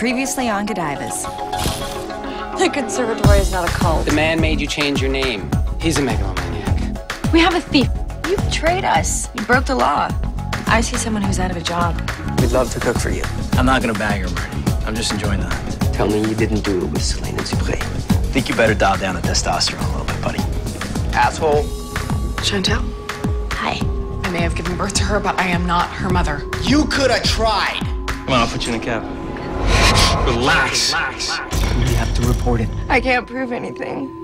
Previously on Godiva's. The conservatory is not a cult. The man made you change your name. He's a megalomaniac. We have a thief. You betrayed us. You broke the law. I see someone who's out of a job. We'd love to cook for you. I'm not gonna bang her, Marty. I'm just enjoying the hunt. Tell me you didn't do it with Selena Dupré. Think you better dial down the testosterone a little bit, buddy. Asshole. Chantel, Hi. I may have given birth to her, but I am not her mother. You could have tried. Come on, I'll put you in a cab. Relax. Relax. We have to report it. I can't prove anything.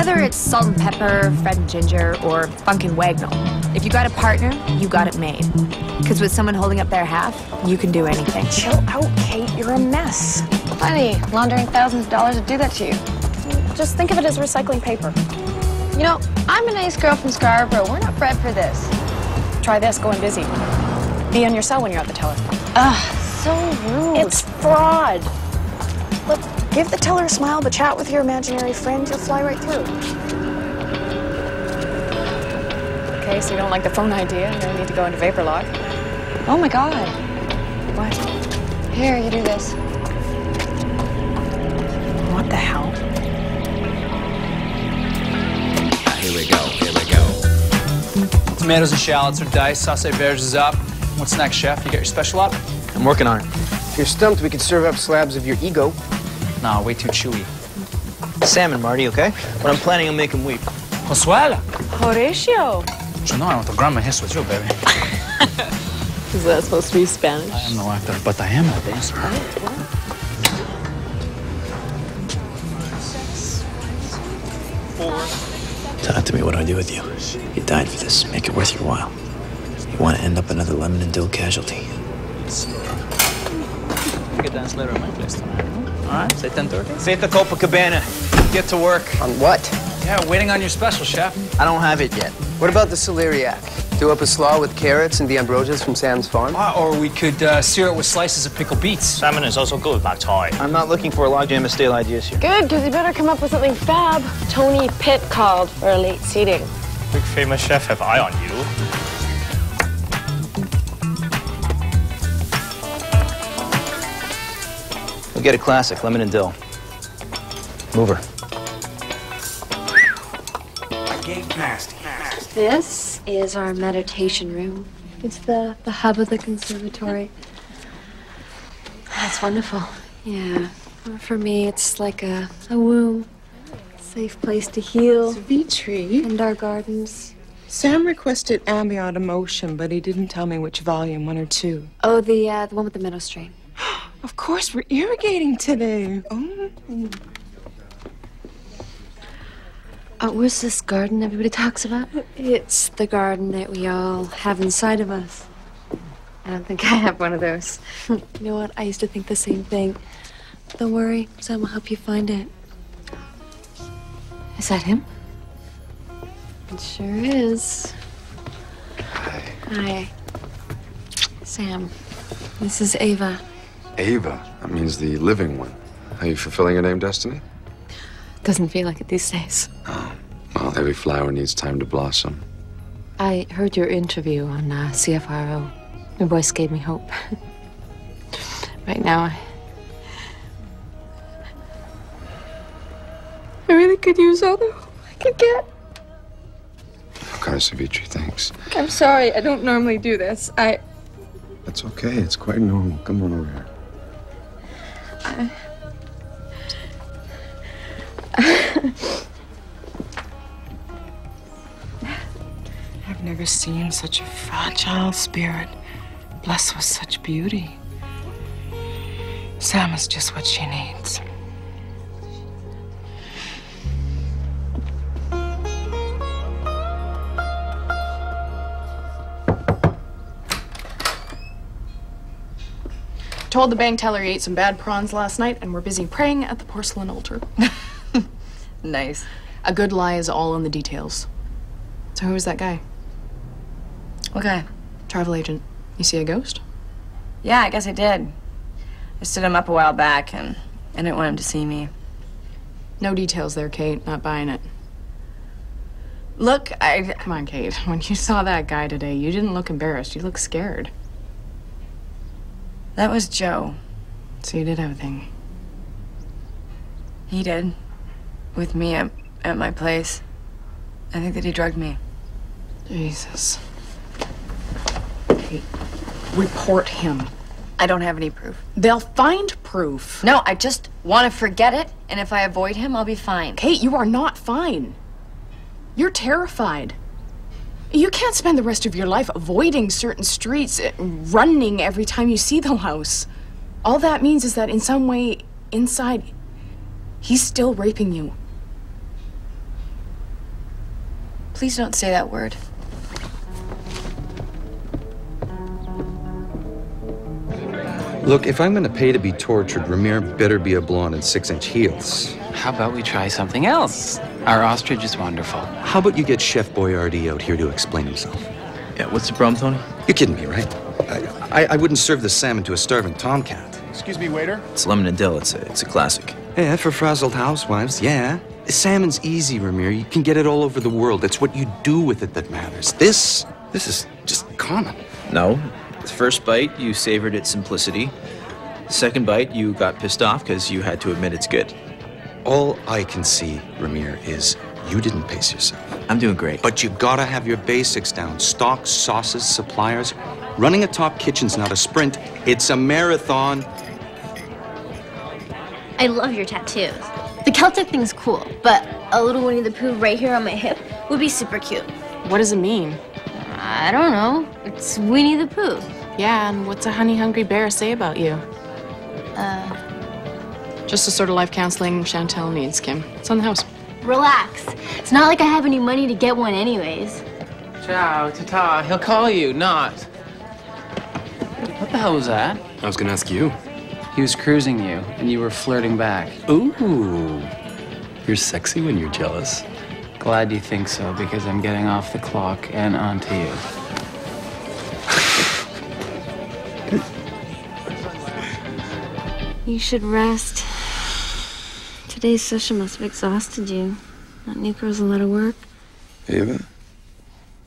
Whether it's salt and pepper, Fred and Ginger, or Funk and Wagnall, if you got a partner, you got it made. Because with someone holding up their half, you can do anything. Chill out, Kate. You're a mess. Funny, laundering thousands of dollars to do that to you. Just think of it as recycling paper. You know, I'm a nice girl from Scarborough. We're not bred for this. Try this going busy. Be on your cell when you're at the teller. Ugh, so rude. It's fraud. Look, give the teller a smile, but chat with your imaginary friend. You'll fly right through. Okay, so you don't like the phone idea. No need to go into vapor lock. Oh my god. What? Here, you do this. What the hell? Here we go, here we go. Tomatoes and shallots are diced. Sauce vierge is up. What's next, chef? You got your special up? I'm working on it. If you're stumped, we could serve up slabs of your ego. Nah, way too chewy. Salmon, Marty, okay? But I'm planning on making weep. Consuela. Horatio. You know I want the grandma hiss with you, baby. Is that supposed to be Spanish? I am no actor, but I am a dancer. Talk to me. What do I do with you? You died for this. Make it worth your while. You want to end up another lemon and dill casualty. You can dance later at my place tonight. All right, say 10:30. Zeta Copacabana. Get to work. On what? Yeah, waiting on your special, chef. I don't have it yet. What about the celeriac? Do up a slaw with carrots and the ambrosias from Sam's farm? Ah, or we could uh, sear it with slices of pickled beets. Salmon is also good with bak choy. I'm not looking for a logjam of stale ideas here. Good, because you better come up with something fab. Tony Pitt called for a late seating. Big famous chef have eye on you. We'll get a classic, lemon and dill. Mover. This is our meditation room. It's the, the hub of the conservatory. That's wonderful. Yeah. For me, it's like a, a womb. Safe place to heal. Vitri, And our gardens. Sam requested ambient emotion, but he didn't tell me which volume, one or two. Oh, the uh, the one with the meadow strain. Of course, we're irrigating today. Oh. Uh, where's this garden everybody talks about? It's the garden that we all have inside of us. I don't think I have one of those. you know what? I used to think the same thing. Don't worry, Sam will help you find it. Is that him? It sure is. Hi. Hi. Sam, this is Ava. Ava. That means the living one. Are you fulfilling your name, Destiny? Doesn't feel like it these days. Oh, well, every flower needs time to blossom. I heard your interview on uh, CFRO. Your voice gave me hope. right now, I... I really could use all the hope I could get. Okay, Savitri, thanks. I'm sorry, I don't normally do this. I. That's okay. It's quite normal. Come on over here. I've never seen such a fragile spirit blessed with such beauty. Sam is just what she needs. Told the bank teller he ate some bad prawns last night, and we're busy praying at the porcelain altar. Nice. A good lie is all in the details. So who was that guy? What guy? Travel agent. You see a ghost? Yeah, I guess I did. I stood him up a while back, and I didn't want him to see me. No details there, Kate. Not buying it. Look, I. Come on, Kate. When you saw that guy today, you didn't look embarrassed. You looked scared. That was Joe. So you did everything. He did. With me at, at my place. I think that he drugged me. Jesus. Kate, report him. I don't have any proof. They'll find proof. No, I just want to forget it, and if I avoid him, I'll be fine. Kate, you are not fine. You're terrified. You can't spend the rest of your life avoiding certain streets, uh, running every time you see the house. All that means is that in some way, inside, he's still raping you. Please don't say that word. Look, if I'm gonna pay to be tortured, Ramir better be a blonde in six-inch heels. How about we try something else? Our ostrich is wonderful. How about you get Chef Boyardee out here to explain himself? Yeah, what's the problem, Tony? You're kidding me, right? I, I, I wouldn't serve the salmon to a starving tomcat. Excuse me, waiter. It's lemon and dill. It's a, it's a classic. Yeah, for frazzled housewives, yeah. Salmon's easy, Ramir. You can get it all over the world. It's what you do with it that matters. This, this is just common. No. The first bite, you savored its simplicity. The second bite, you got pissed off because you had to admit it's good. All I can see, Ramir, is you didn't pace yourself. I'm doing great. But you gotta have your basics down stocks, sauces, suppliers. Running a top kitchen's not a sprint, it's a marathon. I love your tattoos. The Celtic thing's cool, but a little Winnie the Pooh right here on my hip would be super cute. What does it mean? I don't know. It's Winnie the Pooh. Yeah, and what's a honey hungry bear say about you? Uh, Just the sort of life counseling Chantel needs, Kim. It's on the house. relax. It's not like I have any money to get one anyways. Ciao, ta-ta. He'll call you, not. What the hell was that? I was gonna ask you. He was cruising you, and you were flirting back. Ooh. You're sexy when you're jealous. Glad you think so, because I'm getting off the clock and onto you. You should rest. Today's session must have exhausted you. That new girl's a lot of work. Ava?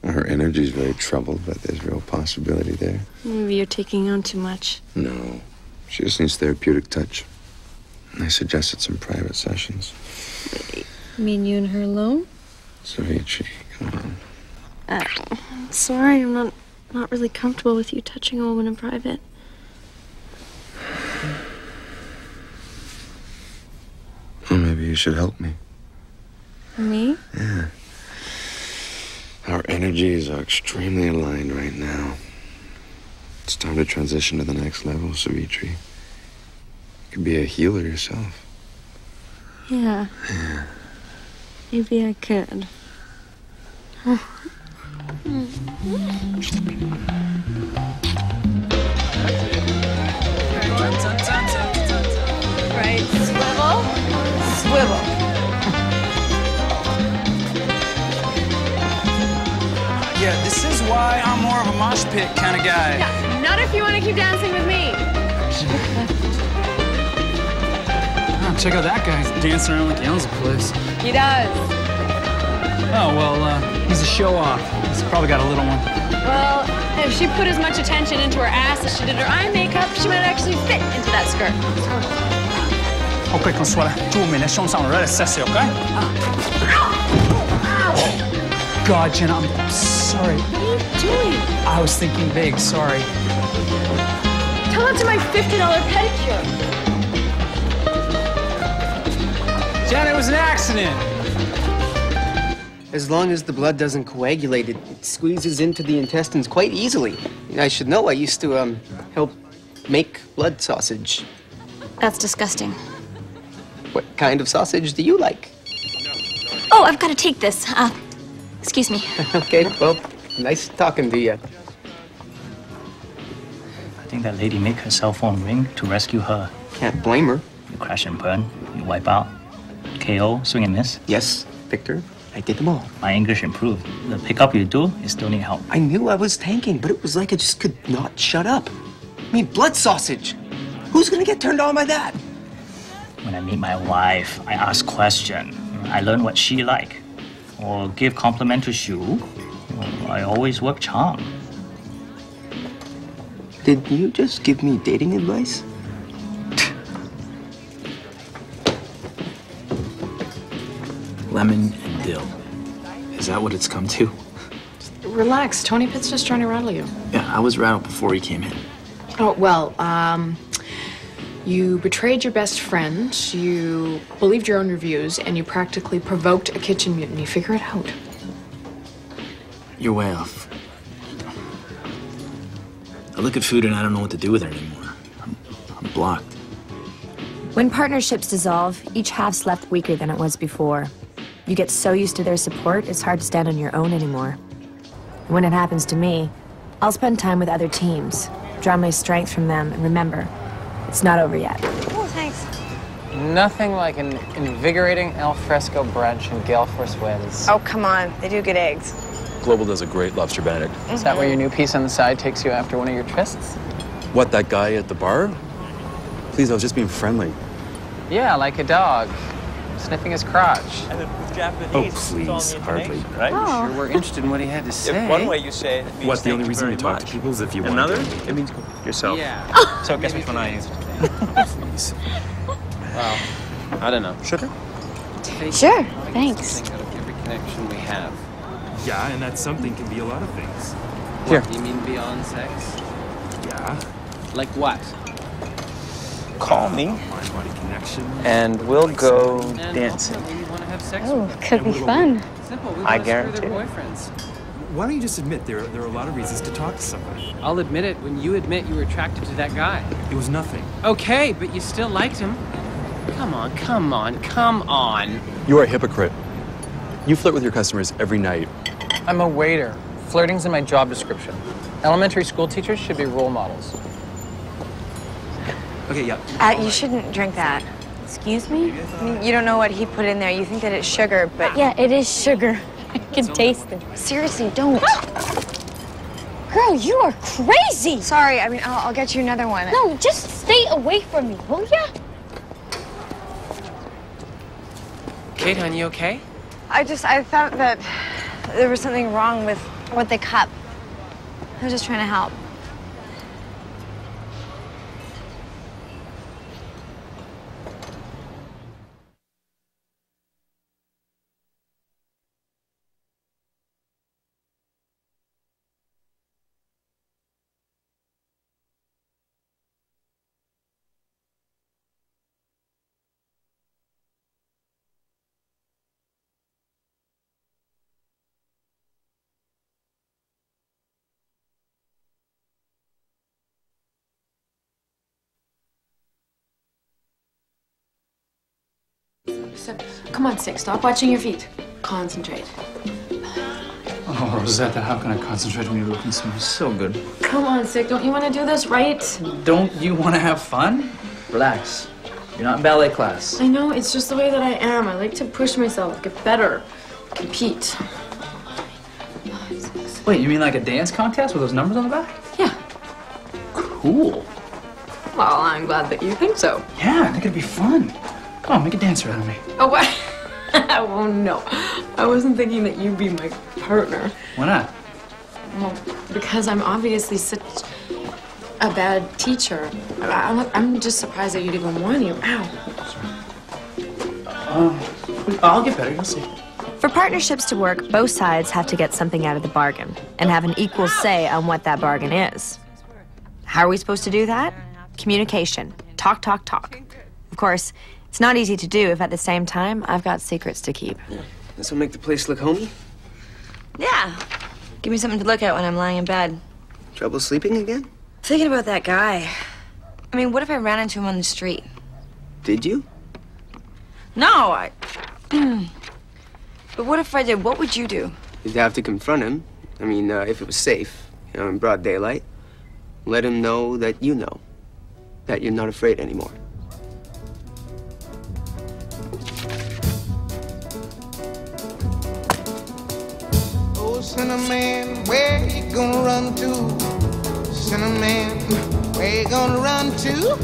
Her energy's very troubled, but there's real possibility there. Maybe you're taking on too much. No. She just needs therapeutic touch. I suggested some private sessions. Me and you and her alone? Savitri, come on. Uh, I'm sorry, I'm not not really comfortable with you touching a woman in private. Well, maybe you should help me. Me? Yeah. Our energies are extremely aligned right now. It's time to transition to the next level, Savitri. You could be a healer yourself. Yeah. Yeah. Maybe I could. swivel. Yeah, this is why I'm more of a mosh pit kind of guy. Not if you want to keep dancing with me. Oh, check out that guy. He's dancing around like he owns the place. He does. Oh, well, uh, he's a show off. He's probably got a little one. Well, if she put as much attention into her ass as she did her eye makeup, she might actually fit into that skirt. Okay, qu'on soit là, tu me la chance on okay? God, Jenna, I'm sorry. What are you doing? I was thinking big, sorry. Tell that to my $50 pedicure. Jenna, it was an accident. As long as the blood doesn't coagulate, it, it squeezes into the intestines quite easily. I should know. I used to um, help make blood sausage. That's disgusting. What kind of sausage do you like? Oh, I've got to take this. Uh, excuse me. okay, well, nice talking to you. I think that lady make her cell phone ring to rescue her. Can't blame her. You crash and burn, you wipe out, KO, swing and miss. Yes, Victor, I did them all. My English improved. The pickup you do, you still need help. I knew I was tanking, but it was like I just could not shut up. I mean, blood sausage. Who's gonna get turned on by that? When I meet my wife, I ask question. I learn what she like. Or give compliment to Shu. I always work charm. Did you just give me dating advice? Lemon and dill. Is that what it's come to? Relax. Tony Pitt's just trying to rattle you. Yeah, I was rattled before he came in. Oh, well, um, you betrayed your best friend, you believed your own reviews, and you practically provoked a kitchen mutiny. Figure it out. You're way off. I look at food and I don't know what to do with it anymore. I'm, I'm blocked. When partnerships dissolve, each half's left weaker than it was before. You get so used to their support, it's hard to stand on your own anymore. When it happens to me, I'll spend time with other teams, draw my strength from them, and remember, it's not over yet. Oh, thanks. Nothing like an invigorating al fresco brunch in Gale Force Winds. Oh, come on. They do good eggs. Global does a great lobster benedict. Is that where your new piece on the side takes you after one of your trysts? What, that guy at the bar? Please, I was just being friendly. Yeah, like a dog. Sniffing his crotch. And then with Japanese, Oh, it's all please, the hardly. intonation, Right? Oh. Sure, we're oh. interested in what he had to say. If one way you say it, it means What, the only reason very you talk much. to people is if you want Another, to. it means yourself. Yeah. So guess which one I answered. please. Well, I don't know. Sugar? Sure, thanks. Something out of every connection we have. Yeah, and that something can be a lot of things. Here. You mean beyond sex? Yeah. Like what? Call me, and we'll go dancing. ultimately, we want to have sex Oh, could be fun. Simple. We I want to screw guarantee. their boyfriends. Why don't you just admit there, there are a lot of reasons to talk to somebody? I'll admit it when you admit you were attracted to that guy. It was nothing. Okay, but you still liked him. Come on, come on, come on. You are a hypocrite. You flirt with your customers every night. I'm a waiter. Flirting's in my job description. Elementary school teachers should be role models. Okay, yeah. Uh, you shouldn't drink that. Excuse me? I mean, you don't know what he put in there. You think that it's sugar, but Yeah, it is sugar. I can taste it. seriously, don't. Girl, you are crazy. Sorry, I mean, I'll, I'll get you another one. No, just stay away from me, will ya? Kate, hon, you okay? I just, I thought that there was something wrong with, with the cup. I was just trying to help. So, come on, Stick. Stop watching your feet. Concentrate. Oh, Rosetta, how can I concentrate when you're looking so good? Come on, Stick. Don't you want to do this right? Don't you want to have fun? Relax. You're not in ballet class. I know. It's just the way that I am. I like to push myself, get better, compete. Wait, you mean like a dance contest with those numbers on the back? Yeah. Cool. Well, I'm glad that you think so. Yeah, I think it'd be fun. Come on, make a dancer out of me. Oh, what? oh, no. I wasn't thinking that you'd be my partner. Why not? Well, because I'm obviously such a bad teacher. I, I'm, I'm just surprised that you'd even want you. Ow. Um, I'll get better. You'll see. For partnerships to work, both sides have to get something out of the bargain and have an equal say on what that bargain is. How are we supposed to do that? Communication. Talk, talk, talk. Of course, it's not easy to do if at the same time I've got secrets to keep. Yeah. This will make the place look homey. Yeah. Give me something to look at when I'm lying in bed. Trouble sleeping again? Thinking about that guy. I mean, what if I ran into him on the street? Did you? No, I. but what if I did? What would you do? You'd have to confront him. I mean, uh, if it was safe, you know, in broad daylight. Let him know that you know. That you're not afraid anymore. Cinnamon, where you gonna run to? Cinnamon, where you gonna run to?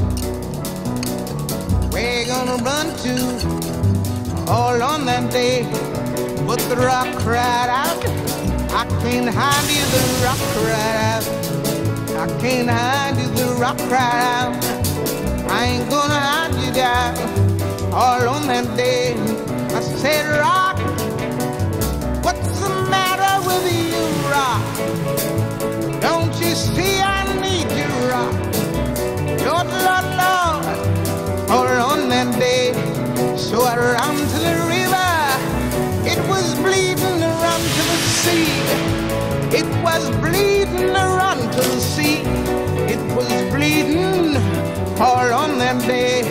Where you gonna run to? All on that day, but the rock cried out. I can't hide you, the rock cried out. I can't hide you, the rock cried out. I ain't gonna hide you down. All on that day, I said, Rock, with you, Rock? Don't you see I need you, Rock? Lord, Lord, Lord, all on that day. So I ran to the river. It was bleeding run to the sea. It was bleeding run to the sea. It was bleeding all on that day.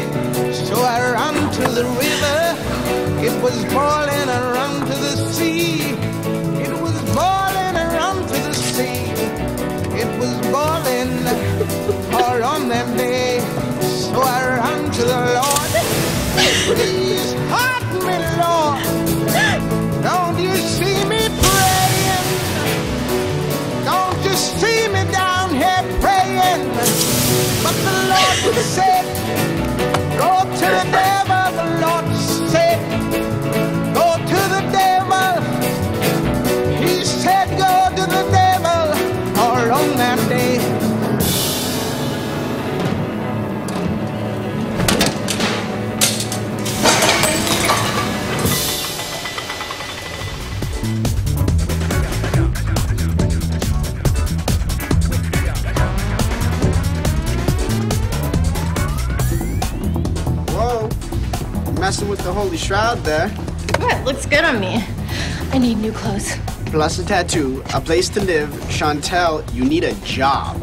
So I ran to the river. It was boiling, ran to the sea. Boiling all on that day. So I ran to the Lord. Please heart me, Lord. Don't you see me praying? Don't you see me down here praying? But the Lord said, Go to the devil. Messing with the holy shroud there. What? Looks good on me. I need new clothes. Plus a tattoo, a place to live. Chantel, you need a job.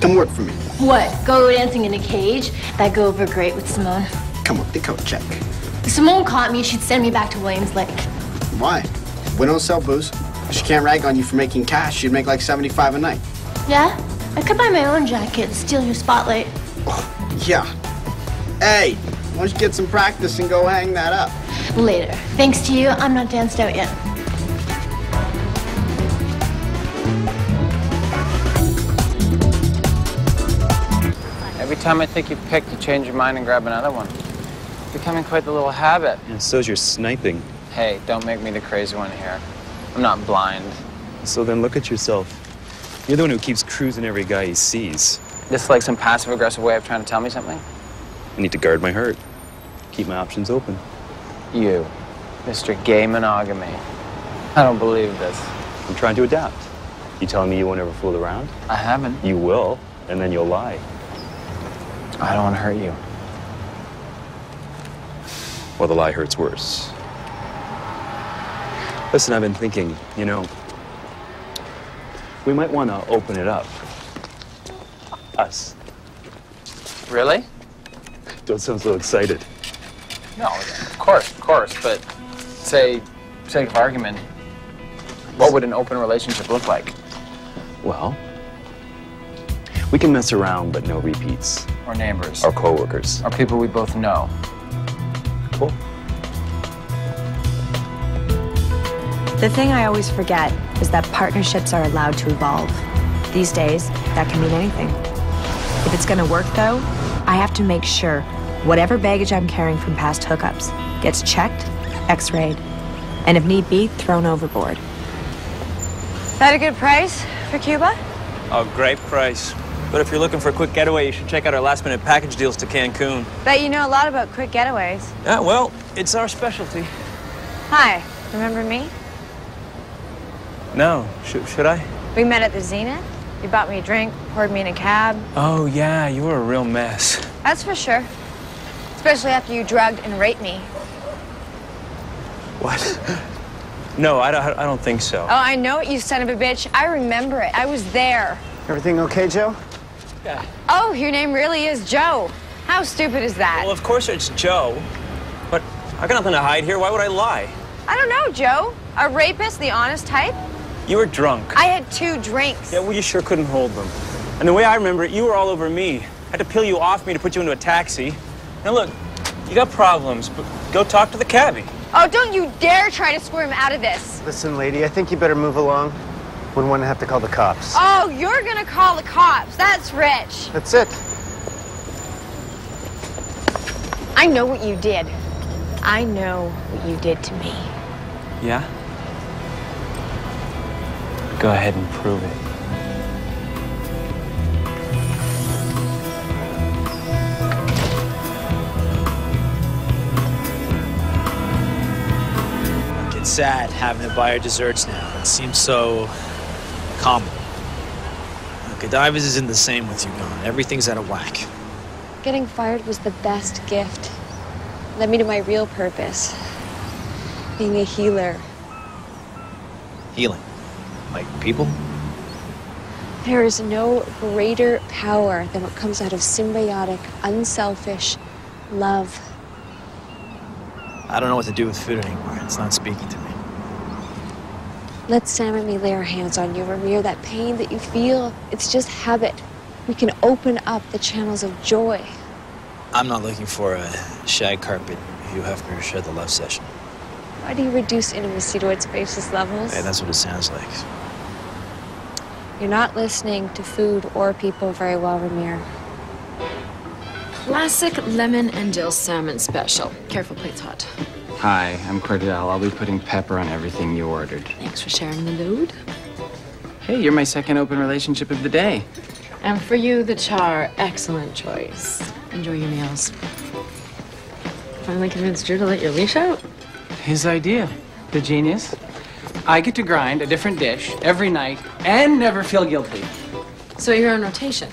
Come work for me. What? Go dancing in a cage? That'd go over great with Simone. Come with the coat check. If Simone caught me, she'd send me back to Williams Lake. Why? We don't sell booze. She can't rag on you for making cash. She'd make like 75 a night. Yeah? I could buy my own jacket and steal your spotlight. Oh, yeah. Hey, why don't you get some practice and go hang that up? Later. Thanks to you, I'm not danced out yet. Every time I think you've picked, you change your mind and grab another one. It's becoming quite the little habit. And so's your sniping. Hey, don't make me the crazy one here. I'm not blind. So then look at yourself. You're the one who keeps cruising every guy he sees. This is like some passive aggressive way of trying to tell me something? I need to guard my heart. Keep my options open. You, Mr. Gay Monogamy. I don't believe this. I'm trying to adapt. You telling me you won't ever fool around? I haven't. You will, and then you'll lie. I don't want to hurt you. Well, the lie hurts worse. Listen, I've been thinking, you know, we might want to open it up. Us. Really? Don't sound so excited. No, of course, of course, but say, sake of argument, what would an open relationship look like? Well, we can mess around, but no repeats. Or neighbors? Or coworkers. Or people we both know? Cool. The thing I always forget is that partnerships are allowed to evolve. These days, that can mean anything. If it's gonna work, though, I have to make sure whatever baggage I'm carrying from past hookups gets checked, x rayed, and if need be, thrown overboard. That a good price for Cuba? Oh, great price. But if you're looking for a quick getaway, you should check out our last minute package deals to Cancun. Bet you know a lot about quick getaways. Yeah, well, it's our specialty. Hi, remember me? No, Sh- should I? We met at the Zenith. You bought me a drink, poured me in a cab. Oh, yeah, you were a real mess. That's for sure. Especially after you drugged and raped me. What? no, I don't, I don't think so. Oh, I know it, you son of a bitch. I remember it. I was there. Everything okay, Joe? Yeah. Oh, your name really is Joe. How stupid is that? Well, of course it's Joe. But I got nothing to hide here. Why would I lie? I don't know, Joe. A rapist, the honest type? You were drunk. I had two drinks. Yeah, well, you sure couldn't hold them. And the way I remember it, you were all over me. I had to peel you off me to put you into a taxi. Now, look, you got problems, but go talk to the cabbie. Oh, don't you dare try to squirm out of this. Listen, lady, I think you better move along. Wouldn't want to have to call the cops. Oh, you're gonna call the cops. That's rich. That's it. I know what you did. I know what you did to me. Yeah? Go ahead and prove it. Sad having to buy our desserts now. It seems so common. Godiva's isn't the same with you gone. Everything's out of whack. Getting fired was the best gift. Led me to my real purpose. Being a healer. Healing. Like people? There is no greater power than what comes out of symbiotic, unselfish love. I don't know what to do with food anymore. It's not speaking to me. Let Sam and me lay our hands on you, Ramir. That pain that you feel, it's just habit. We can open up the channels of joy. I'm not looking for a shag carpet Hugh Hefner share the love session. Why do you reduce intimacy to its basis levels? Hey, that's what it sounds like. You're not listening to food or people very well, Ramir. Classic lemon and dill salmon special. Careful, plate's hot. Hi, I'm Cordell. I'll be putting pepper on everything you ordered. Thanks for sharing the load. Hey, you're my second open relationship of the day. And for you, the char, excellent choice. Enjoy your meals. Finally convinced Drew to let your leash out? His idea. The genius. I get to grind a different dish every night and never feel guilty. So you're on rotation.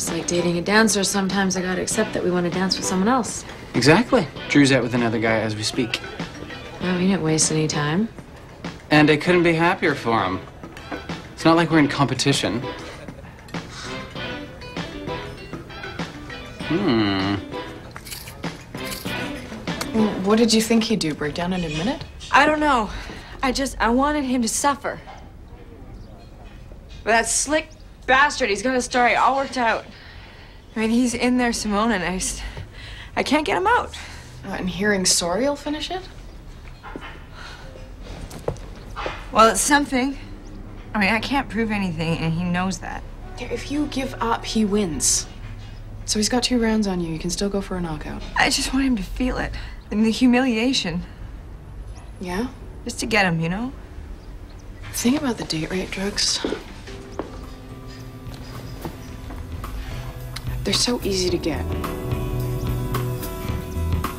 Just like dating a dancer, sometimes I gotta accept that we want to dance with someone else. Exactly. Drew's out with another guy as we speak. Oh, we didn't waste any time. And I couldn't be happier for him. It's not like we're in competition. Hmm. What did you think he'd do? Break down in a minute? I don't know. I just, I wanted him to suffer. But that slick bastard, he's got a story all worked out. I mean, he's in there, Simone, and I, just, I can't get him out. And hearing sorry will finish it? Well, it's something. I mean, I can't prove anything, and he knows that. If you give up, he wins. So he's got two rounds on you. You can still go for a knockout. I just want him to feel it. And the humiliation. Yeah? Just to get him, you know? The thing about the date rape drugs, they're so easy to get.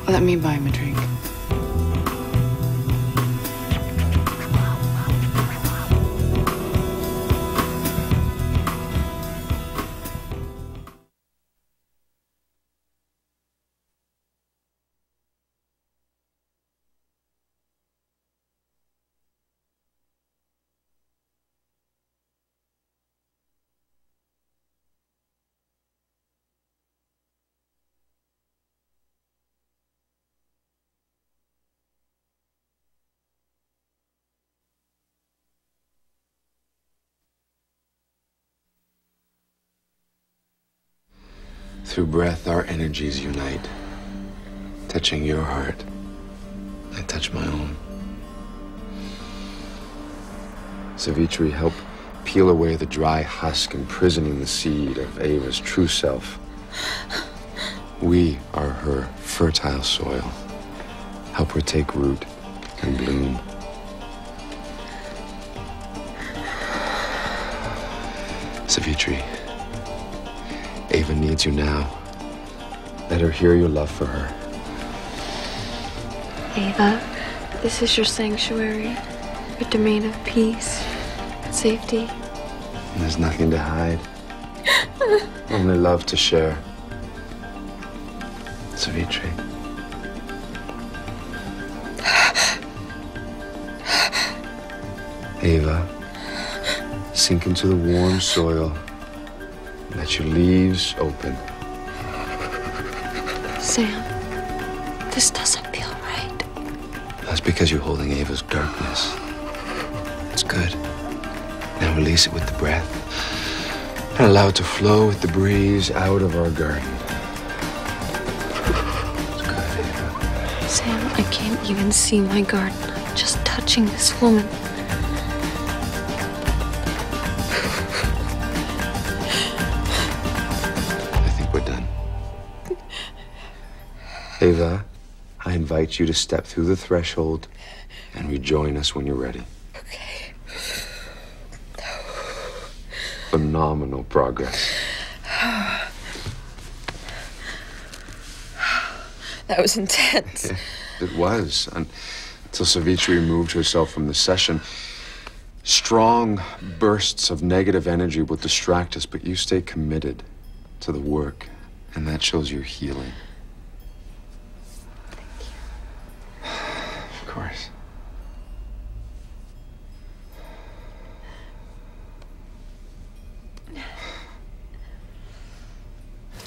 Let me buy him a drink. Through breath, our energies unite. Touching your heart, I touch my own. Savitri, help peel away the dry husk imprisoning the seed of Ava's true self. We are her fertile soil. Help her take root and bloom. Savitri, Ava needs you now. Let her hear your love for her. Ava, this is your sanctuary, your domain of peace, safety. There's nothing to hide, only love to share. Savitri. Ava, sink into the warm soil. Let your leaves open. Sam, this doesn't feel right. That's because you're holding Ava's darkness. It's good. Now release it with the breath and allow it to flow with the breeze out of our garden. It's good, Ava. Sam, I can't even see my garden. I'm just touching this woman. Ava, I invite you to step through the threshold and rejoin us when you're ready. Okay. Phenomenal progress. That was intense. It was un- until Savitri removed herself from the session. Strong bursts of negative energy will distract us, but you stay committed to the work, and that shows your healing. Of course.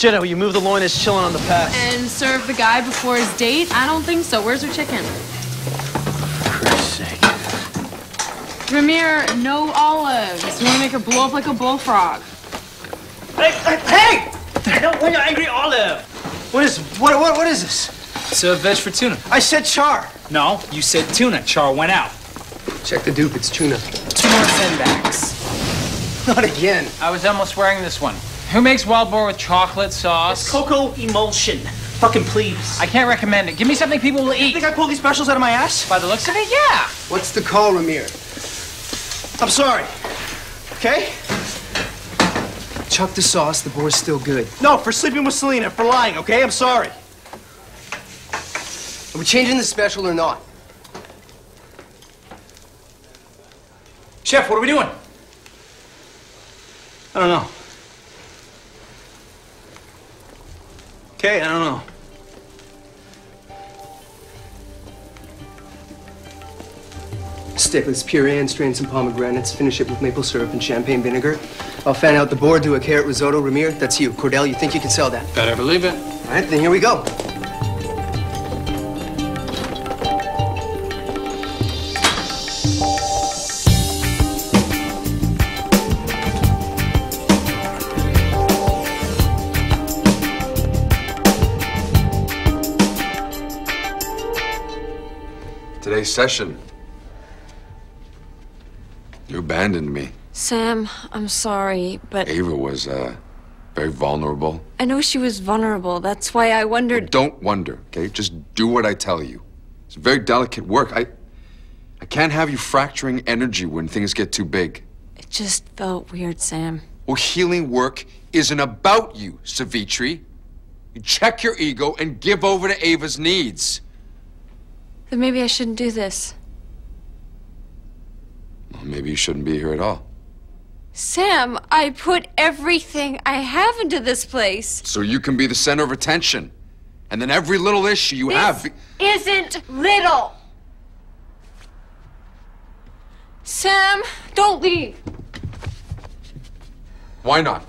Jenna, will you move the loin that's chilling on the pass? And serve the guy before his date? I don't think so. Where's her chicken? Ramir, no olives. You want to make her blow up like a bullfrog. Hey, hey, hey! I don't want your angry olive. What is what what what is this? Serve veg for tuna. I said char. No, you said tuna. Char went out. Check the dupe, it's tuna. Two more sendbacks. Not again. I was almost wearing this one. Who makes wild boar with chocolate sauce? It's cocoa emulsion. Fucking please. I can't recommend it. Give me something people will eat. You think I pulled these specials out of my ass? By the looks of it, yeah. What's the call, Ramir? I'm sorry. Okay? Chuck the sauce, the boar's still good. No, for sleeping with Selena, for lying, okay? I'm sorry. Are we changing the special or not? Chef, what are we doing? I don't know. Okay, I don't know. Stick, let's puree and strain some pomegranates. Finish it with maple syrup and champagne vinegar. I'll fan out the board, do a carrot risotto. Ramir, that's you. Cordell, you think you can sell that? Better believe it. All right, then here we go. Session. You abandoned me. Sam, I'm sorry, but Ava was, uh, very vulnerable. I know she was vulnerable. That's why I wondered. Don't wonder, okay? Just do what I tell you. It's very delicate work. I, I can't have you fracturing energy when things get too big. It just felt weird, Sam. Well, healing work isn't about you, Savitri. You check your ego and give over to Ava's needs. Then maybe I shouldn't do this. Well, maybe you shouldn't be here at all. Sam, I put everything I have into this place. So you can be the center of attention. And then every little issue you have. Isn't little. Sam, don't leave. Why not?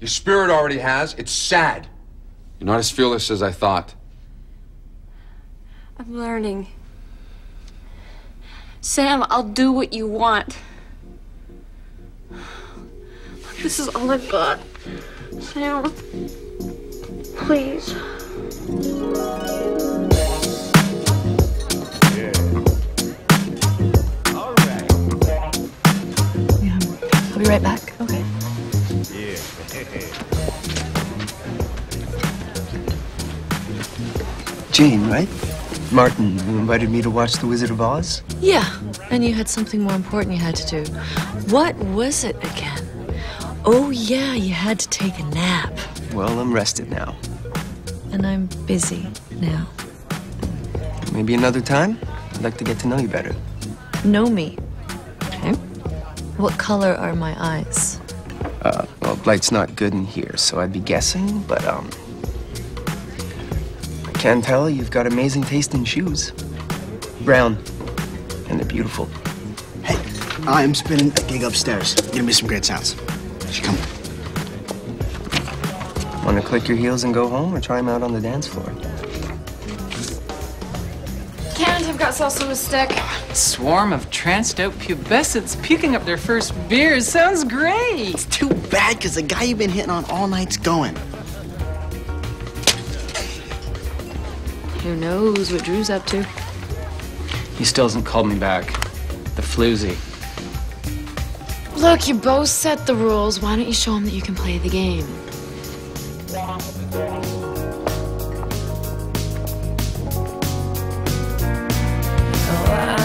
Your spirit already has. It's sad. You're not as fearless as I thought. I'm learning. Sam, I'll do what you want. This is all I've got. Sam, please. I'll be right back. Okay. Yeah. Jane, right? Martin, you invited me to watch The Wizard of Oz? Yeah, and you had something more important you had to do. What was it again? Oh, yeah, you had to take a nap. Well, I'm rested now. And I'm busy now. Maybe another time? I'd like to get to know you better. Know me. Okay. What color are my eyes? Uh, well, light's not good in here, so I'd be guessing, but, um... I can tell you've got amazing taste in shoes. Brown. And they're beautiful. Hey, I'm spinning a gig upstairs. Gonna be some great sounds. She come. Want to click your heels and go home, or try them out on the dance floor? Can't have got salsa with Stick. Swarm of tranced out pubescents puking up their first beers. Sounds great. It's too bad, because the guy you've been hitting on all night's going. Who knows what Drew's up to? He still hasn't called me back. The floozy. Look, you both set the rules. Why don't you show him that you can play the game? Oh, Wide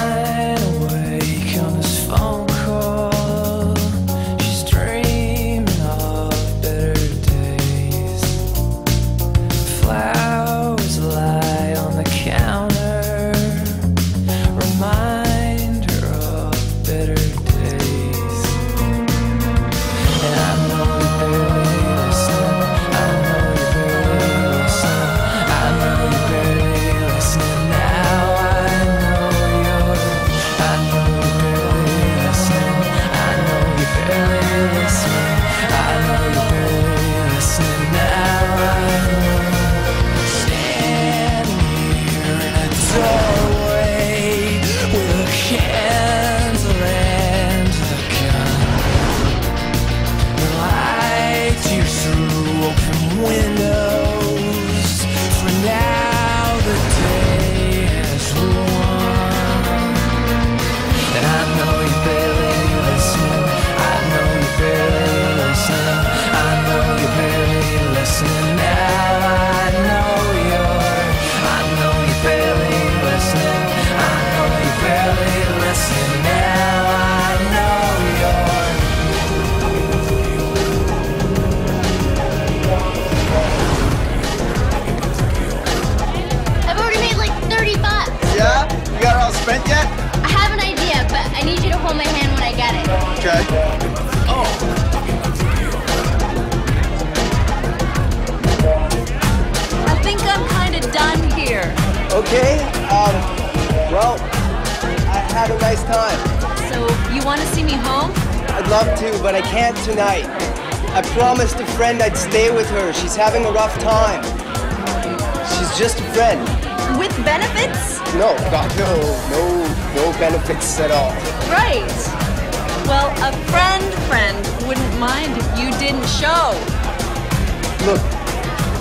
spent yet? I have an idea, but I need you to hold my hand when I get it. Okay. Oh. I think I'm kind of done here. Okay, um, well, I had a nice time. So, you want to see me home? I'd love to, but I can't tonight. I promised a friend I'd stay with her. She's having a rough time. She's just a friend. With benefits? No, God, no, no, no benefits at all. Right. Well, a friend friend wouldn't mind if you didn't show. Look,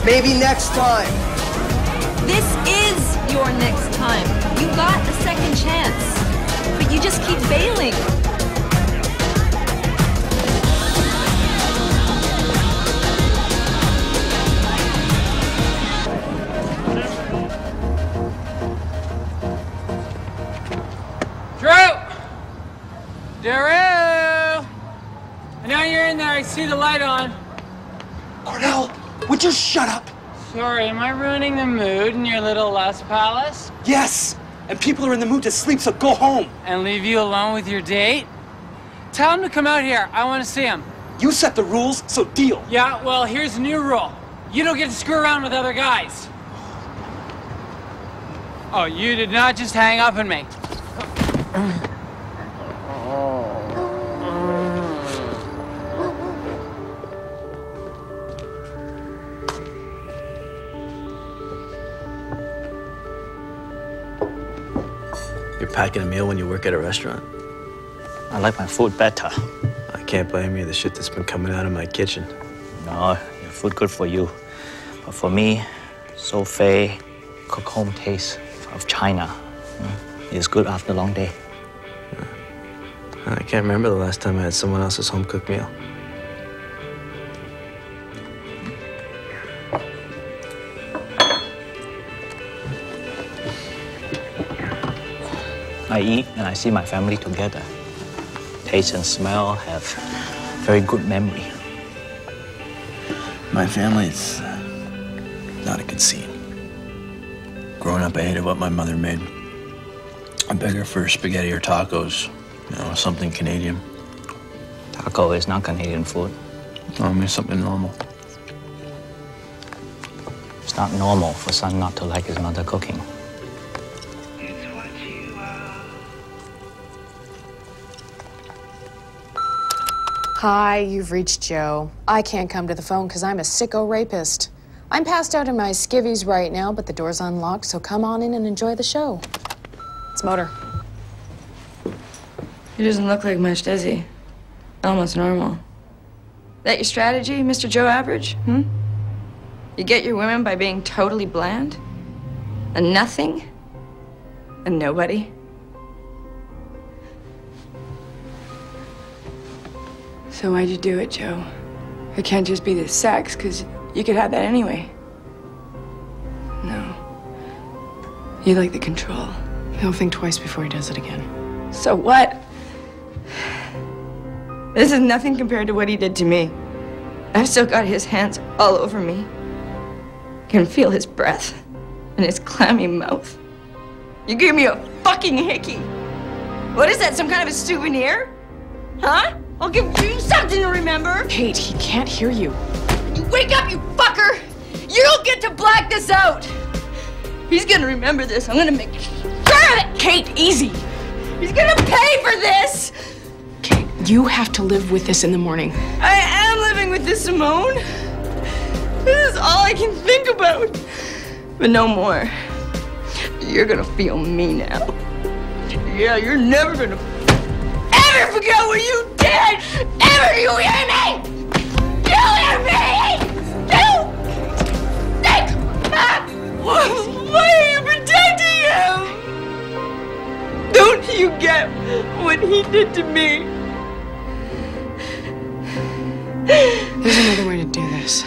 maybe next time. This is your next time. You got a second chance. But you just keep bailing. You're in there. I see the light on. Cordell, would you shut up? Sorry, am I ruining the mood in your little lust palace? Yes. And people are in the mood to sleep, so go home. And leave you alone with your date? Tell him to come out here. I want to see him. You set the rules, so deal. Yeah, well, here's a new rule. You don't get to screw around with other guys. Oh, you did not just hang up on me. Packing a meal when you work at a restaurant. I like my food better. I can't blame you. The shit that's been coming out of my kitchen. No, your food good for you. But for me, so fei, cook home taste of China. mm, is good after a long day. I can't remember the last time I had someone else's home cooked meal. I eat and I see my family together. Taste and smell have very good memory. My family's uh, not a good scene. Growing up, I hated what my mother made. I beg her for spaghetti or tacos, you know, something Canadian. Taco is not Canadian food. No, I mean something normal. It's not normal for son not to like his mother cooking. Hi, you've reached Joe. I can't come to the phone because I'm a sicko rapist. I'm passed out in my skivvies right now, but the door's unlocked, so come on in and enjoy the show. It's Motor. He doesn't look like much, does he? Almost normal. That your strategy, Mr. Joe Average? Hmm? You get your women by being totally bland? A nothing? A nobody? So why'd you do it, Joe? It can't just be the sex, because you could have that anyway. No. You like the control. He'll think twice before he does it again. So what? This is nothing compared to what he did to me. I've still got his hands all over me. Can feel his breath and his clammy mouth. You gave me a fucking hickey. What is that, some kind of a souvenir? Huh? I'll give you something to remember. Kate, he can't hear you. You wake up, you fucker! You don't get to black this out! He's gonna remember this. I'm gonna make sure of it! Kate, easy! He's gonna pay for this! Kate, you have to live with this in the morning. I am living with this, Simone. This is all I can think about. But no more. You're gonna feel me now. Yeah, you're never gonna ever forget what you did! Ever, you hear me? You hear me? You think that? Why are you protecting him? Don't you get what he did to me? There's another way to do this.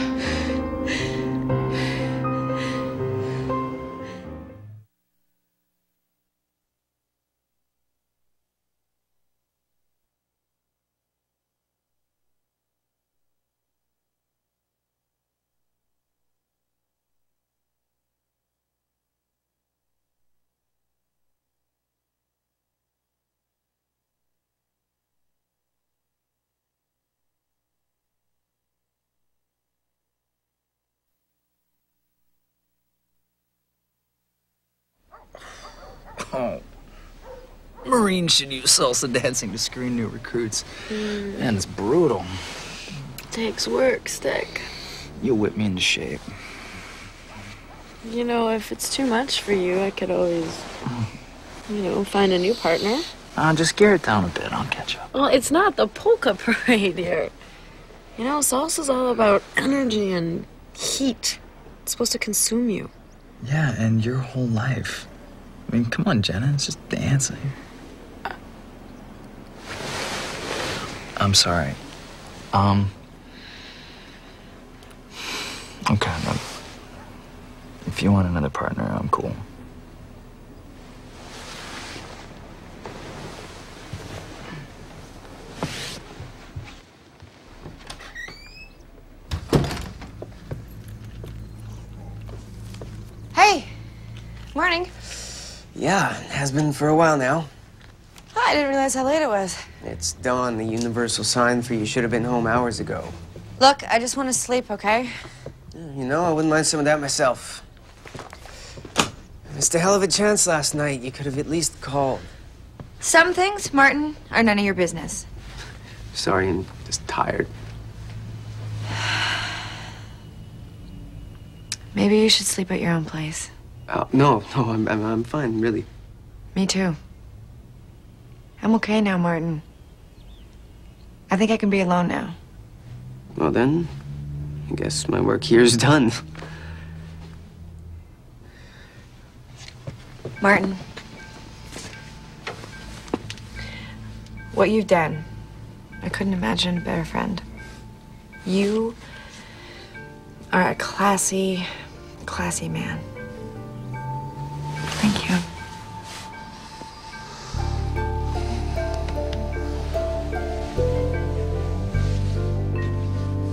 Marines should use salsa dancing to screen new recruits. Mm. Man, it's brutal. Takes work, Stick. You'll whip me into shape. You know, if it's too much for you, I could always, you know, find a new partner. Uh, just gear it down a bit. I'll catch up. Well, it's not the polka parade here. You know, salsa's all about energy and heat. It's supposed to consume you. Yeah, and your whole life. I mean, come on, Jenna. It's just dancing. I'm sorry. Um. Okay, no. If you want another partner, I'm cool. Hey! Morning. Yeah, has been for a while now. I didn't realize how late it was. It's dawn, the universal sign for you should have been home hours ago. Look, I just want to sleep, okay? You know, I wouldn't mind some of that myself. Missed a hell of a chance last night. You could have at least called. Some things, Martin, are none of your business. Sorry, I'm just tired. Maybe you should sleep at your own place. Uh, no, no, I'm, I'm, I'm fine, really. Me too. I'm okay now, Martin. I think I can be alone now. Well, then, I guess my work here is done. Martin. What you've done, I couldn't imagine a better friend. You are a classy, classy man.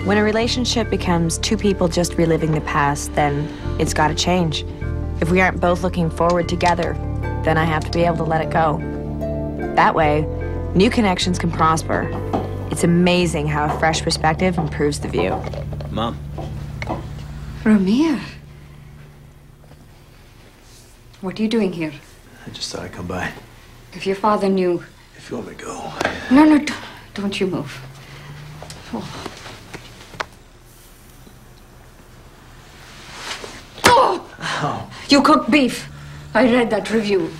When a relationship becomes two people just reliving the past, then it's got to change. If we aren't both looking forward together, then I have to be able to let it go. That way, new connections can prosper. It's amazing how a fresh perspective improves the view. Mom. Ramir. What are you doing here? I just thought I'd come by. If your father knew. If you want me to go. No, no, don't, don't you move. Oh. Oh! You cook beef. I read that review.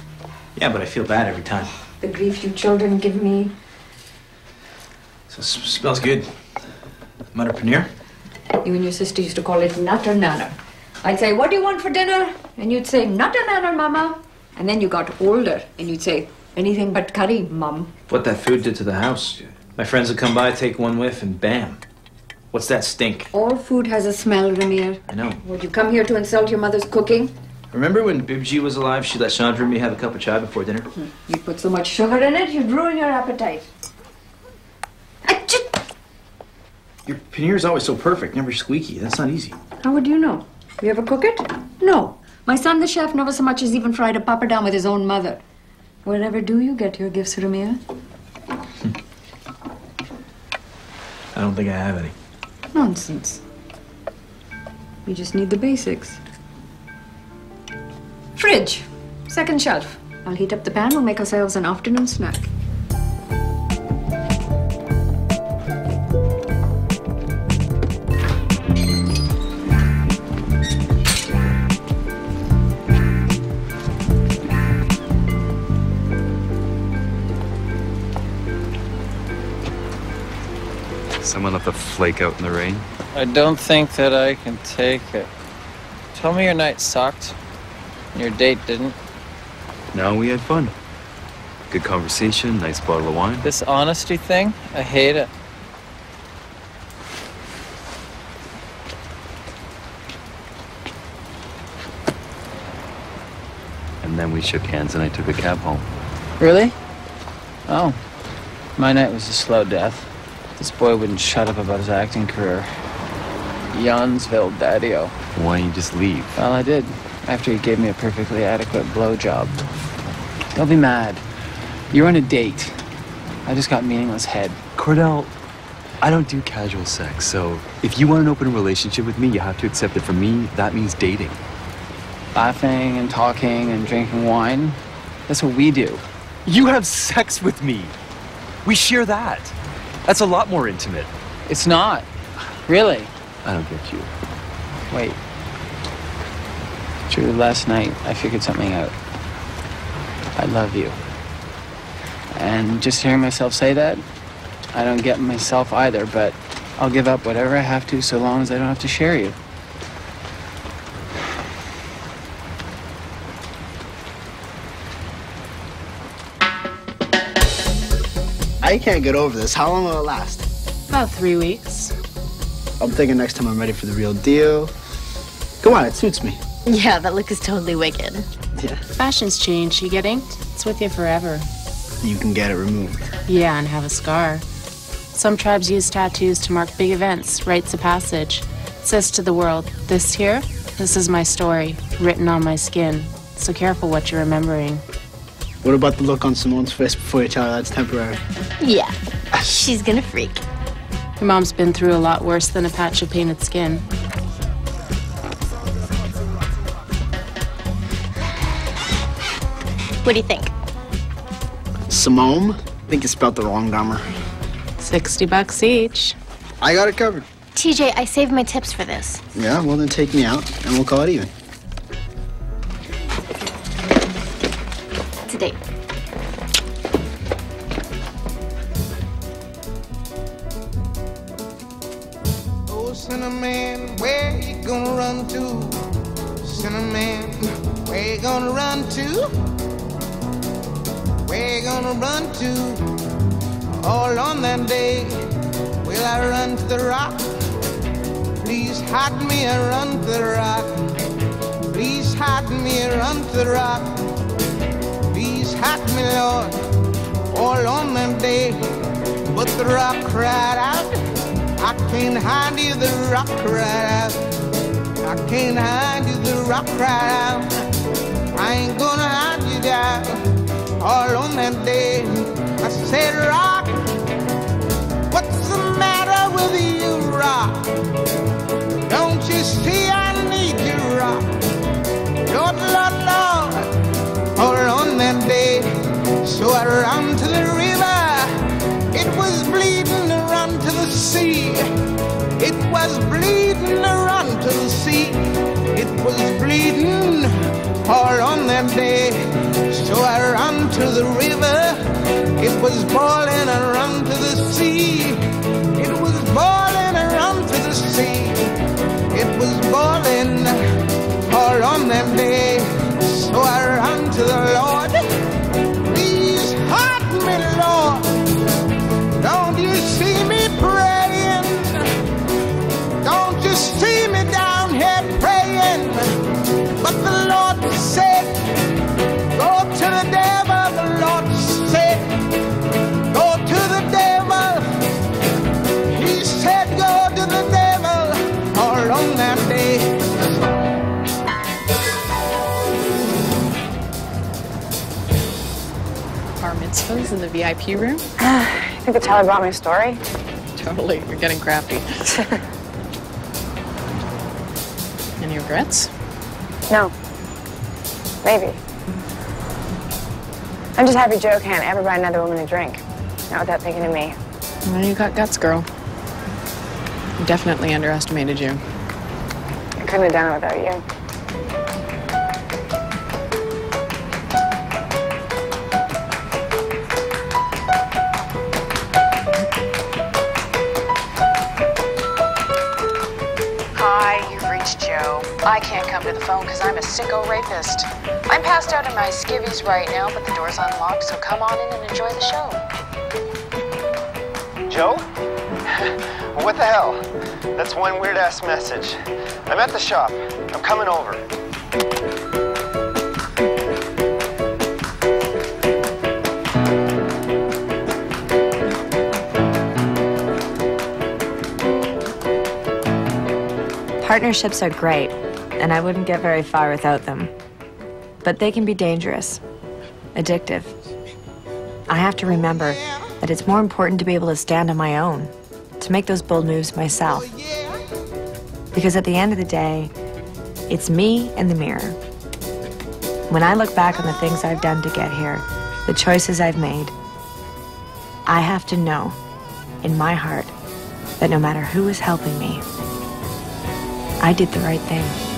Yeah, but I feel bad every time. The grief you children give me. So smells good. Mutter paneer? You and your sister used to call it nutter nanner. I'd say, What do you want for dinner? And you'd say, Nutter nanner, mama. And then you got older and you'd say, Anything but curry, mum. What that food did to the house. My friends would come by, take one whiff, and bam. What's that stink? All food has a smell, Ramir. I know. Would you come here to insult your mother's cooking? Remember when Bibji was alive, she let Chandra and me have a cup of chai before dinner? Hmm. You'd put so much sugar in it, you'd ruin your appetite. Your paneer is always so perfect, never squeaky. That's not easy. How would you know? You ever cook it? No. My son, the chef, never so much as even fried a papadam with his own mother. Wherever do you get your gifts, Ramir? I don't think I have any. Nonsense. You just need the basics. Fridge. Second shelf. I'll heat up the pan. We'll make ourselves an afternoon snack. Someone left a flake out in the rain. I don't think that I can take it. Tell me your night sucked. Your date didn't. No, we had fun. Good conversation, nice bottle of wine. This honesty thing, I hate it. And then we shook hands and I took a cab home. Really? Oh. My night was a slow death. This boy wouldn't shut up about his acting career. Jansville Daddy-O. Why don't you just leave? Well, I did. After he gave me a perfectly adequate blowjob. Don't be mad. You're on a date. I just got meaningless head. Cordell, I don't do casual sex, so if you want an open relationship with me, you have to accept that for me, that means dating. Laughing and talking and drinking wine. That's what we do. You have sex with me. We share that. That's a lot more intimate. It's not. Really. I don't get you. Wait. True, last night I figured something out. I love you. And just hearing myself say that, I don't get myself either, but I'll give up whatever I have to so long as I don't have to share you. I can't get over this. How long will it last? About three weeks. I'm thinking next time I'm ready for the real deal. Come on, it suits me. Yeah, that look is totally wicked. Yeah. Fashion's changed. You get inked, it's with you forever. You can get it removed. Yeah, and have a scar. Some tribes use tattoos to mark big events, rites of passage. It says to the world, this here, this is my story, written on my skin. So careful what you're remembering. What about the look on Simone's face before you tell her that's temporary? Yeah, she's gonna freak. Your mom's been through a lot worse than a patch of painted skin. What do you think? Simone? I think you spelled the wrong number. 60 bucks each. I got it covered. TJ, I saved my tips for this. Yeah, well then take me out and we'll call it even. Hide me to the rock. Please hide me to the rock. Please hide me, Lord, all on that day. But the rock cried out, I can't hide you, the rock cried out. I can't hide you, the rock cried out. I ain't gonna hide you down all on that day. I said, Rock, what's the matter with you, day. So I Bar in the VIP room? I think the I brought my story. Totally. You're getting crafty. Any regrets? No. Maybe. I'm just happy Joe can't ever buy another woman a drink. Not without thinking of me. Well, you got guts, girl. I definitely underestimated you. I couldn't have done it without you. Can't come to the phone because I'm a sicko rapist. I'm passed out in my skivvies right now, but the door's unlocked, so come on in and enjoy the show. Joe? what the hell? That's one weird ass message. I'm at the shop. I'm coming over. Partnerships are great, and I wouldn't get very far without them. But they can be dangerous, addictive. I have to remember that it's more important to be able to stand on my own, to make those bold moves myself. Because at the end of the day, it's me and the mirror. When I look back on the things I've done to get here, the choices I've made, I have to know in my heart that no matter who is helping me, I did the right thing.